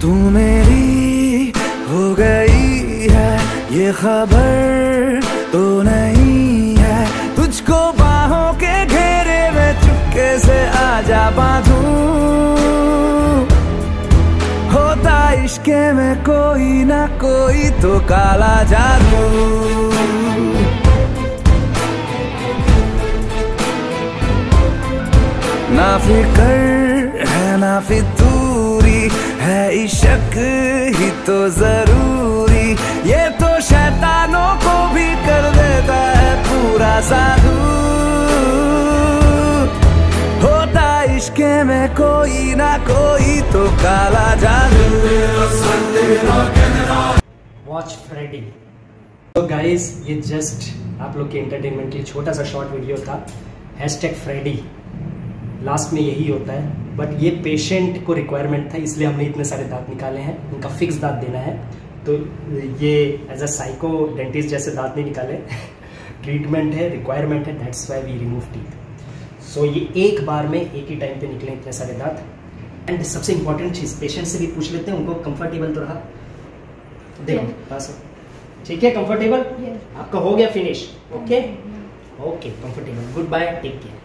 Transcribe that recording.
तू मेरी हो गई है ये खबर तो नहीं आजा बांधू। होता इश्के में कोई ना कोई तो काला जादू। ना फिकर है ना फितूरी है इशक ही तो ज़रूरी। इश्के में कोई ना कोई तो काला जादू वॉच फ्रेडी तो गाइस ये जस्ट आप लोग के एंटरटेनमेंट के लिए छोटा सा शॉर्ट वीडियो था। हैश टैग फ्रेडी लास्ट में यही होता है। बट ये पेशेंट को रिक्वायरमेंट था, इसलिए हमने इतने सारे दांत निकाले हैं। उनका फिक्स दांत देना है। तो ये एज अ साइको डेंटिस्ट जैसे दांत नहीं निकाले। ट्रीटमेंट है रिक्वायरमेंट है that's why we remove teeth so so, ये एक बार में एक ही टाइम पे निकले इतने सारे दांत। एंड सबसे इंपॉर्टेंट चीज़ पेशेंट से भी पूछ लेते हैं उनको कंफर्टेबल तो रहा। देखो पास ठीक है कंफर्टेबल yeah. आपका हो गया finish okay okay comfortable good bye take care